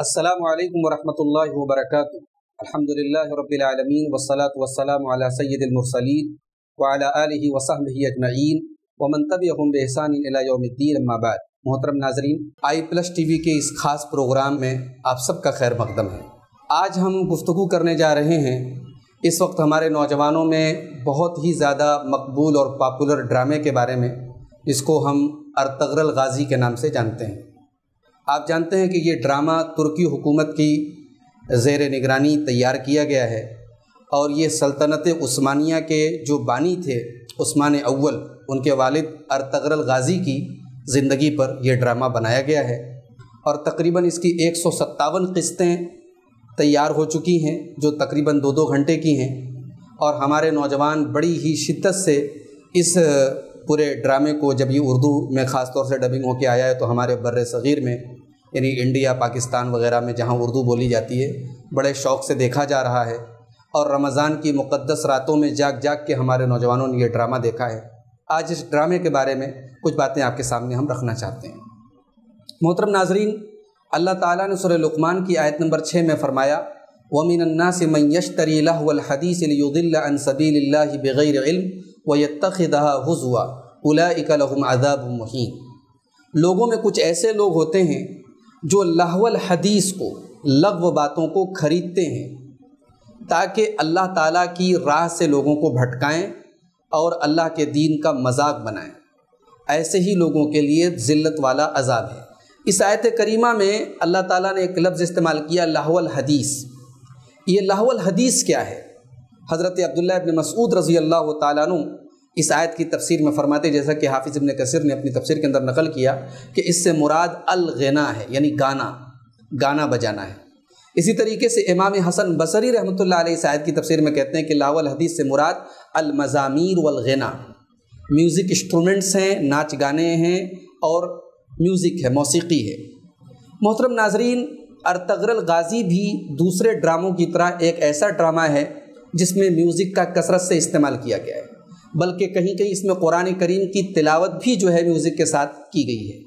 السلام علیکم ورحمۃ اللہ وبرکاتہ۔ الحمد للہ رب العالمین وصلاۃ وسلم علی سید المرسلین وعلی آلہ وصحبہ اجمعین ومن تبعہم بإحسان الی یوم الدین اما بعد۔ محترم ناظرین، آئی پلس ٹی وی کے اس خاص پروگرام میں آپ سب کا خیر مقدم ہے۔ آج ہم گفتگو کرنے جا رہے ہیں۔ اس وقت ہمارے نوجوانوں میں بہت ہی زیادہ مقبول اور پاپولر ڈرامے کے بارے میں، جس کو ہم ارتغرل غازی کے نام سے جانتے ہیں۔ آپ جانتے ہیں کہ یہ ڈرامہ ترکی حکومت کی زیر نگرانی تیار کیا گیا ہے اور یہ سلطنت عثمانیہ کے جو بانی تھے، عثمان اول، ان کے والد ارتغرل غازی کی زندگی پر یہ ڈرامہ بنایا گیا ہے اور تقریباً اس کی ایک سو ستاون قسطیں تیار ہو چکی ہیں، جو تقریباً دو دو گھنٹے کی ہیں اور ہمارے نوجوان بڑی ہی شدت سے اس پورے ڈرامے کو جب یہ اردو میں خاص طور سے ڈبنگ ہو کے آیا ہے تو ہمارے بر صغیر میں یعنی انڈیا، پاکستان وغیرہ میں جہاں اردو بولی جاتی ہے، بڑے شوق سے دیکھا جا رہا ہے اور رمضان کی مقدس راتوں میں جاگ جاگ کے ہمارے نوجوانوں نے یہ ڈرامہ دیکھا ہے۔ آج اس ڈرامے کے بارے میں کچھ باتیں آپ کے سامنے ہم رکھنا چاہتے ہیں۔ محترم ناظرین، اللہ تعالیٰ نے سورہ لقمان کی آیت نمبر چھ میں فرمایا، وَمِنَ النَّاسِ مَنْ يَشْتَرِي لَهْوَ الْحَدِيثِ لِيُضِلَّ عَنْ سَبِيلِ اللَّهِ بِغَيْرِ عِلْمٍ وَيَتَّخِذَهَا هُزُوًا أُولَئِكَ لَهُمْ عَذَابٌ مُّهِينٌ لوگوں میں کچھ ایسے لوگ ہوتے ہیں جو لہو الحدیث کو، لغو باتوں کو خریدتے ہیں، تاکہ اللہ تعالیٰ کی راہ سے لوگوں کو بھٹکائیں اور اللہ کے دین کا مذاق بنائیں۔ ایسے ہی لوگوں کے لیے ذلت والا عذاب ہے۔ اس آیت کریمہ میں اللہ تعالیٰ نے ایک لفظ استعمال کیا لاہو الحدیث۔ یہ لاہو الحدیث کیا ہے؟ حضرت عبداللہ ابن مسعود رضی اللہ تعالیٰ عنہ اس آیت کی تفسیر میں فرماتے جیسا کہ حافظ ابن کثیر نے اپنی تفسیر کے اندر نقل کیا کہ اس سے مراد الغنا ہے یعنی گانا گانا بجانا ہے۔ اسی طریقے سے امام حسن بصری رحمۃ اللہ علیہ اس آیت کی تفسیر میں کہتے ہیں کہ لاہو الحدیث سے مراد المضامیر والغنا۔ میوزک انسٹرومنٹس ہیں، ناچ گانے ہیں اور میوزک ہے، موسیقی ہے۔ محترم ناظرین ارتغرل غازی بھی دوسرے ڈراموں کی طرح ایک ایسا ڈرامہ ہے جس میں میوزک کا کثرت سے استعمال کیا گیا ہے۔ بلکہ کہیں کہیں اس میں قرآن کریم کی تلاوت بھی جو ہے میوزک کے ساتھ کی گئی ہے۔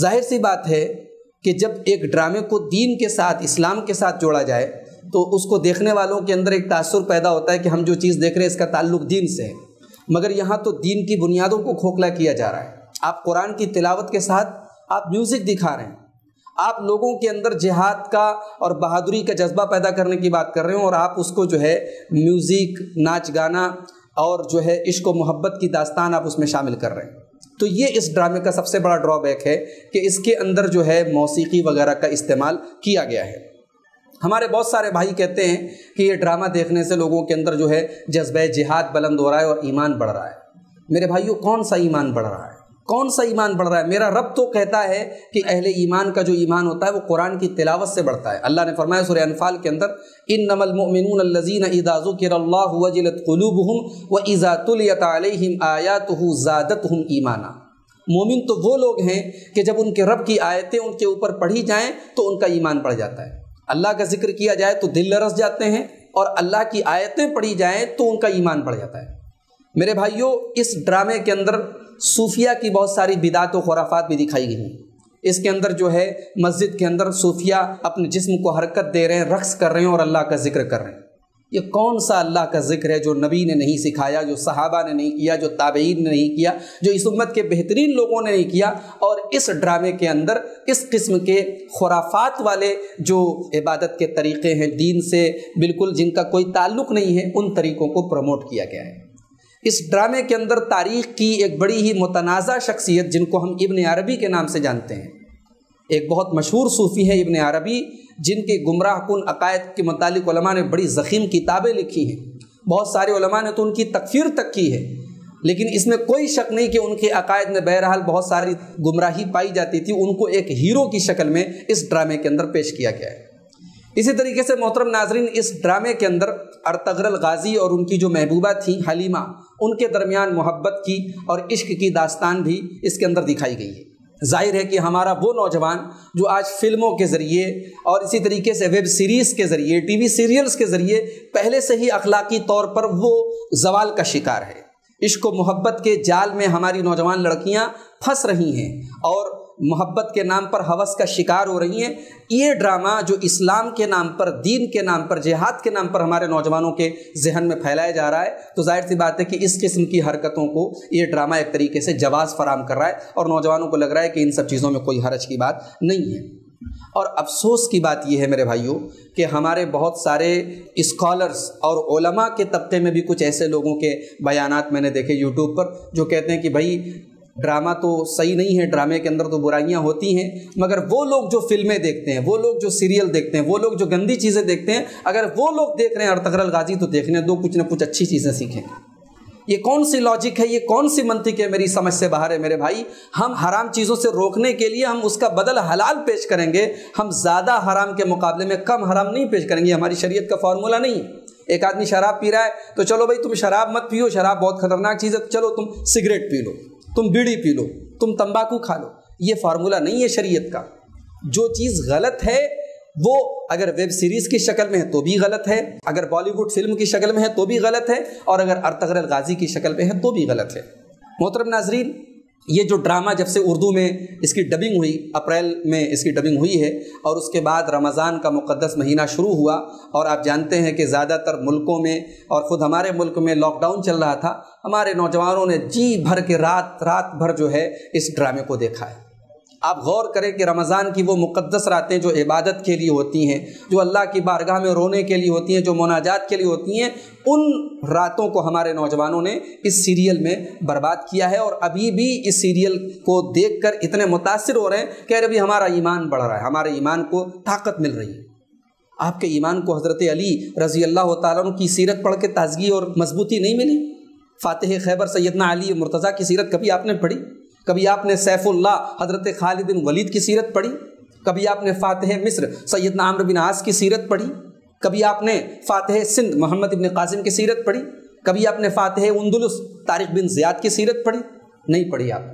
ظاہر سی بات ہے کہ جب ایک ڈرامے کو دین کے ساتھ، اسلام کے ساتھ جوڑا جائے تو اس کو دیکھنے والوں کے اندر ایک تاثر پیدا ہوتا ہے کہ ہم جو چیز دیکھ رہے ہیں اس کا تعلق دین سے ہے۔ مگر یہاں تو دین کی بنیادوں کو کھوکھلا کیا جا رہا ہے۔ آپ قرآن کی تلاوت کے ساتھ آپ میوزک دکھا رہے ہیں۔ آپ لوگوں کے اندر جہاد کا اور بہادری کا جذبہ پیدا کرنے کی بات کر رہے ہیں اور آپ اس کو جو ہے میوزک، ناچ گانا اور جو ہے عشق و محبت کی داستان آپ اس میں شامل کر رہے ہیں۔ تو یہ اس ڈرامے کا سب سے بڑا ڈرا بیک ہے کہ اس کے اندر جو ہے موسیقی وغیرہ کا استعمال کیا گیا ہے۔ ہمارے بہت سارے بھائی کہتے ہیں کہ یہ ڈرامہ دیکھنے سے لوگوں کے اندر جو ہے جذبہ جہاد بلند ہو رہا ہے اور ایمان بڑھ رہا ہے۔ میرے بھائیوں کون سا ایمان بڑھ رہا ہے؟ کون سا ایمان بڑھ رہا ہے؟ میرا رب تو کہتا ہے کہ اہل ایمان کا جو ایمان ہوتا ہے وہ قرآن کی تلاوت سے بڑھتا ہے۔ اللہ نے فرمایا سورہ انفال کے اندر ان نم المؤمنون الذین اذا ذکر اللہ وجلت قلوبهم واذا تلیت علیہم آیاتہ زادتہم ایمانا۔ مومن تو وہ لوگ ہیں کہ جب ان کے رب کی آیتیں ان کے اوپر پڑھی جائیں تو ان کا ایمان بڑھ جاتا ہے۔ اللہ کا ذکر کیا جائے تو دل لرس جاتے ہیں اور اللہ کی آیتیں پڑھی جائیں تو ان کا ایمان بڑھ جاتا ہے۔ میرے بھائیوں اس ڈرامے کے اندر صوفیہ کی بہت ساری بدعت و خرافات بھی دکھائی گئی ہیں۔ اس کے اندر جو ہے، مسجد کے اندر صوفیہ اپنے جسم کو حرکت دے رہے ہیں، رقص کر رہے ہیں اور اللہ کا ذکر کر رہے ہیں۔ یہ کون سا اللہ کا ذکر ہے جو نبی نے نہیں سکھایا، جو صحابہ نے نہیں کیا، جو تابعین نے نہیں کیا، جو اس امت کے بہترین لوگوں نے نہیں کیا؟ اور اس ڈرامے کے اندر اس قسم کے خرافات والے جو عبادت کے طریقے ہیں، دین سے بالکل جن کا کوئی تعلق نہیں ہے، ان طریقوں کو پروموٹ کیا گیا ہے۔ اس ڈرامے کے اندر تاریخ کی ایک بڑی ہی متنازع شخصیت جن کو ہم ابن عربی کے نام سے جانتے ہیں۔ ایک بہت مشہور صوفی ہے ابن عربی، جن کے گمراہ کن عقائد کے متعلق علماء نے بڑی ضخیم کتابیں لکھی ہیں۔ بہت سارے علماء نے تو ان کی تکفیر تک کی ہے، لیکن اس میں کوئی شک نہیں کہ ان کے عقائد میں بہرحال بہت ساری گمراہی پائی جاتی تھی۔ ان کو ایک ہیرو کی شکل میں اس ڈرامے کے اندر پیش کیا گیا ہے۔ اسی طریقے سے محترم ناظرین، اس ڈرامے کے اندر ارتغرل غازی اور ان کی جو محبوبہ تھیں، حلیمہ ان کے درمیان محبت کی اور عشق کی داستان بھی اس کے اندر دکھائی گئی ہے۔ ظاہر ہے کہ ہمارا وہ نوجوان جو آج فلموں کے ذریعے اور اسی طریقے سے ویب سیریز کے ذریعے، ٹی وی سیریلز کے ذریعے پہلے سے ہی اخلاقی طور پر وہ زوال کا شکار ہے۔ عشق و محبت کے جال میں ہماری نوجوان لڑکیاں پھنس رہی ہیں اور محبت کے نام پر حوث کا شکار ہو رہی ہیں۔ یہ ڈرامہ جو اسلام کے نام پر، دین کے نام پر، جہاد کے نام پر ہمارے نوجوانوں کے ذہن میں پھیلایا جا رہا ہے، تو ظاہر سی بات ہے کہ اس قسم کی حرکتوں کو یہ ڈرامہ ایک طریقے سے جواز فراہم کر رہا ہے اور نوجوانوں کو لگ رہا ہے کہ ان سب چیزوں میں کوئی حرج کی بات نہیں ہے۔ اور افسوس کی بات یہ ہے میرے بھائیوں کہ ہمارے بہت سارے اسکالرس اور علماء کے طبقے میں بھی کچھ ایسے لوگوں کے بیانات میں نے دیکھے یوٹیوب پر جو کہتے ہیں کہ بھائی ڈرامہ تو صحیح نہیں ہے، ڈرامے کے اندر تو برائیاں ہوتی ہیں، مگر وہ لوگ جو فلمیں دیکھتے ہیں، وہ لوگ جو سیریل دیکھتے ہیں، وہ لوگ جو گندی چیزیں دیکھتے ہیں، اگر وہ لوگ دیکھ رہے ہیں ارتغر الغازی تو دیکھنے دو کچھ نہ کچھ اچھی چیزیں سیکھیں۔ یہ کون سی لاجک ہے؟ یہ کون سی منطق ہے میری سمجھ سے باہر ہے میرے بھائی؟ ہم حرام چیزوں سے روکنے کے لیے ہم اس کا بدل حلال پیش کریں گے۔ ہم زیادہ حرام کے مقابلے میں کم حرام نہیں پیش کریں گے، ہماری شریعت کا فارمولہ نہیں ایک آدمی شراب پی رہا ہے تو چلو بھائی تم شراب مت پیو، شراب بہت خطرناک چیز ہے چلو تم سگریٹ پی لو۔ تم بیڑی پی لو، تم تمباکو کھا لو۔ یہ فارمولہ نہیں ہے شریعت کا۔ جو چیز غلط ہے، وہ اگر ویب سیریز کی شکل میں ہے تو بھی غلط ہے، اگر بالی ووڈ فلم کی شکل میں ہے تو بھی غلط ہے، اور اگر ارتغرل غازی کی شکل میں ہے تو بھی غلط ہے۔ محترم ناظرین یہ جو ڈرامہ جب سے اردو میں اس کی ڈبنگ ہوئی، اپریل میں اس کی ڈبنگ ہوئی ہے، اور اس کے بعد رمضان کا مقدس مہینہ شروع ہوا، اور آپ جانتے ہیں کہ زیادہ تر ملکوں میں اور خود ہمارے ملک میں لاک ڈاؤن چل رہا تھا، ہمارے نوجوانوں نے جی بھر کے رات رات بھر جو ہے اس ڈرامے کو دیکھا ہے۔ آپ غور کریں کہ رمضان کی وہ مقدس راتیں جو عبادت کے لیے ہوتی ہیں، جو اللہ کی بارگاہ میں رونے کے لیے ہوتی ہیں، جو مناجات کے لیے ہوتی ہیں، ان راتوں کو ہمارے نوجوانوں نے اس سیریل میں برباد کیا ہے اور ابھی بھی اس سیریل کو دیکھ کر اتنے متاثر ہو رہے ہیں کہ ابھی ہمارا ایمان بڑھ رہا ہے، ہمارے ایمان کو طاقت مل رہی ہے۔ آپ کے ایمان کو حضرت علی رضی اللہ تعالیٰ عنہ کی سیرت پڑھ کے تازگی اور مضبوطی نہیں ملی؟ فاتح خیبر سیدنا علی مرتضیٰ کی سیرت کبھی آپ نے پڑھی؟ کبھی آپ نے سیف اللہ حضرت خالد بن ولید کی سیرت پڑھی؟ کبھی آپ نے فاتح مصر سیدنا عمر بن عاص کی سیرت پڑھی؟ کبھی آپ نے فاتح سندھ محمد ابن قاسم کی سیرت پڑھی؟ کبھی آپ نے فاتح اندلس طارق بن زیاد کی سیرت پڑھی؟ نہیں پڑھی آپ نے۔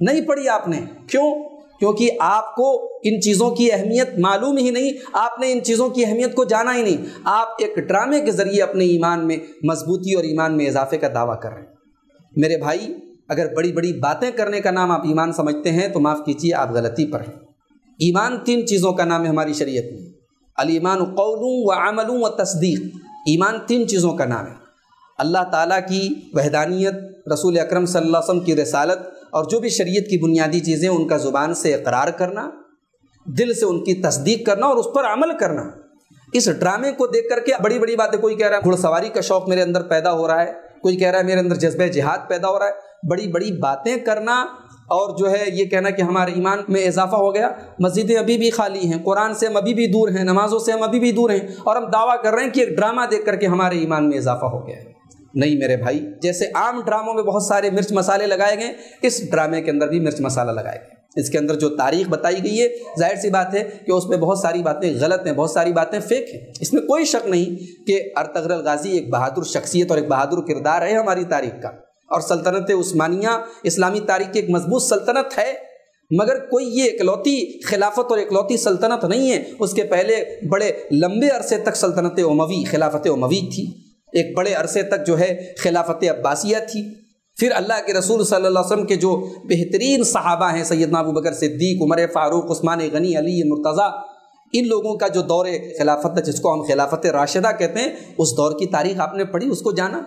نہیں پڑھی آپ نے۔ کیوں؟ کیونکہ آپ کو ان چیزوں کی اہمیت معلوم ہی نہیں۔ آپ نے ان چیزوں کی اہمیت کو جانا ہی نہیں۔ آپ ایک ڈرامے کے ذریعے اپنے ایمان میں مضبوطی اور ایمان میں اضافے کا دعویٰ کر رہے ہیں۔ میرے بھائی اگر بڑی بڑی باتیں کرنے کا نام آپ ایمان سمجھتے ہیں تو معاف کیجیے آپ غلطی پر ہیں۔ ایمان تین چیزوں کا نام ہے ہماری شریعت میں۔ المان قولوں و عملوں و تصدیق۔ ایمان تین چیزوں کا نام ہے۔ اللہ تعالیٰ کی وحدانیت، رسول اکرم صلی اللہ علیہ وسلم کی رسالت اور جو بھی شریعت کی بنیادی چیزیں، ان کا زبان سے اقرار کرنا، دل سے ان کی تصدیق کرنا اور اس پر عمل کرنا۔ اس ڈرامے کو دیکھ کر کے بڑی بڑی باتیں، کوئی کہہ رہا ہے گھڑ سواری کا شوق میرے اندر پیدا ہو رہا ہے، کوئی کہہ رہا ہے میرے اندر جذبہ جہاد پیدا ہو رہا ہے۔ بڑی بڑی باتیں کرنا اور جو ہے یہ کہنا کہ ہمارے ایمان میں اضافہ ہو گیا۔ مسجدیں ابھی بھی خالی ہیں، قرآن سے ہم ابھی بھی دور ہیں، نمازوں سے ہم ابھی بھی دور ہیں اور ہم دعویٰ کر رہے ہیں کہ ایک ڈرامہ دیکھ کر کے ہمارے ایمان میں اضافہ ہو گیا ہے۔ نہیں میرے بھائی، جیسے عام ڈراموں میں بہت سارے مرچ مسالے لگائے گئے، اس ڈرامے کے اندر بھی مرچ مسالہ لگائے گئے۔ اس کے اندر جو تاریخ بتائی گئی ہے، ظاہر سی بات ہے کہ اس میں بہت ساری باتیں غلط ہیں، بہت ساری باتیں فیک ہیں۔ اس میں کوئی شک نہیں کہ ارتغر الغازی ایک بہادر شخصیت اور ایک بہادر کردار ہے ہماری تاریخ کا۔ اور سلطنت عثمانیہ، اسلامی تاریخ کی ایک مضبوط سلطنت ہے، مگر کوئی یہ اکلوتی خلافت اور اکلوتی سلطنت نہیں ہے۔ اس کے پہلے بڑے لمبے عرصے تک سلطنت عموی خلافت عموی تھی۔ ایک بڑے عرصے تک جو ہے خلافت عباسیہ تھی۔ پھر اللہ کے رسول صلی اللہ علیہ وسلم کے جو بہترین صحابہ ہیں، سیدنا ابو بکر صدیق، عمر فاروق، عثمان غنی، علی مرتضیٰ، ان لوگوں کا جو دور خلافت جس کو ہم خلافت راشدہ کہتے ہیں، اس دور کی تاریخ آپ نے پڑھی، اس کو جانا۔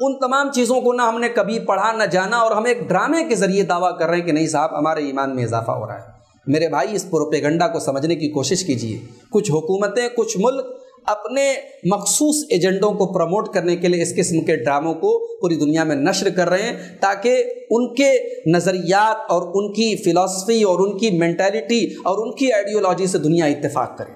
ان تمام چیزوں کو نہ ہم نے کبھی پڑھا، نہ جانا اور ہم ایک ڈرامے کے ذریعے دعویٰ کر رہے ہیں کہ نہیں صاحب، ہمارے ایمان میں اضافہ ہو رہا ہے۔ میرے بھائی، اس پروپیگنڈا کو سمجھنے کی کوشش کیجیے کچھ حکومتیں، کچھ ملک اپنے مخصوص ایجنڈوں کو پروموٹ کرنے کے لیے اس قسم کے ڈراموں کو پوری دنیا میں نشر کر رہے ہیں تاکہ ان کے نظریات اور ان کی فلاسفی اور ان کی مینٹیلٹی اور ان کی آئیڈیولوجی سے دنیا اتفاق کرے۔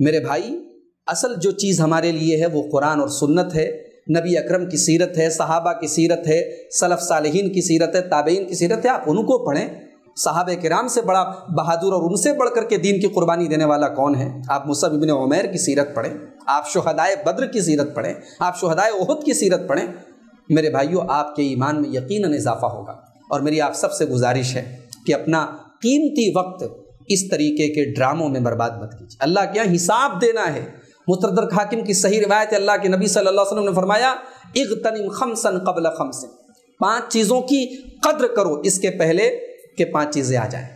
میرے بھائی، اصل جو چیز ہمارے لیے ہے وہ قرآن اور سنت ہے۔ نبی اکرم کی سیرت ہے، صحابہ کی سیرت ہے صلف صالحین کی سیرت ہے، تابعین کی سیرت ہے، آپ ان کو پڑھیں۔ صحابہ کرام سے بڑا بہادر اور ان سے بڑھ کر کے دین کی قربانی دینے والا کون ہے؟ آپ مصعب ابن عمیر کی سیرت پڑھیں، آپ شہدائے بدر کی سیرت پڑھیں، آپ شہدائے عہد کی سیرت پڑھیں۔ میرے بھائیوں آپ کے ایمان میں یقیناً اضافہ ہوگا۔ اور میری آپ سب سے گزارش ہے کہ اپنا قیمتی وقت اس طریقے کے ڈراموں میں برباد مت کیجیے۔ اللہ کے یہاں حساب دینا ہے۔ متردر حاکم کی صحیح روایت اللہ کے نبی صلی اللہ علیہ وسلم نے فرمایا، اغتنم خمسن قبل خمسن پانچ چیزوں کی قدر کرو، اس کے پہلے کہ پانچ چیزیں آ جائیں۔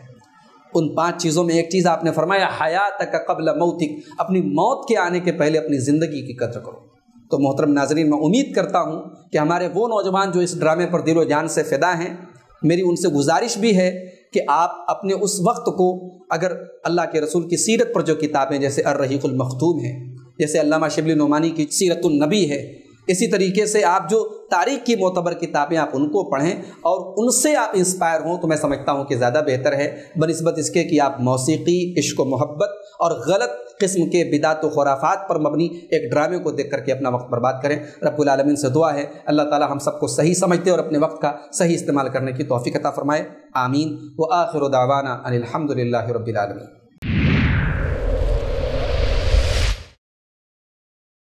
ان پانچ چیزوں میں ایک چیز آپ نے فرمایا حیات کا قبل موتک۔ اپنی موت کے آنے کے پہلے اپنی زندگی کی قدر کرو۔ تو محترم ناظرین، میں امید کرتا ہوں کہ ہمارے وہ نوجوان جو اس ڈرامے پر دل و جان سے فدا ہیں، میری ان سے گزارش بھی ہے کہ آپ اپنے اس وقت کو، اگر اللہ کے رسول کی سیرت پر جو کتابیں جیسے الرحیق المختوم ہیں جیسے علامہ شبلی نعمانی کی سیرت النبی ہے، اسی طریقے سے آپ جو تاریخ کی معتبر کتابیں آپ ان کو پڑھیں اور ان سے آپ انسپائر ہوں تو میں سمجھتا ہوں کہ زیادہ بہتر ہے۔ بنسبت اس کے کہ آپ موسیقی، عشق و محبت اور غلط قسم کے بدعت و خرافات پر مبنی ایک ڈرامے کو دیکھ کر کے اپنا وقت برباد کریں۔ رب العالمین سے دعا ہے، اللہ تعالی ہم سب کو صحیح سمجھتے اور اپنے وقت کا صحیح استعمال کرنے کی توفیق عطا فرمائے۔ آمین۔ و آخر دعوانا ان الحمد للہ رب العالمین۔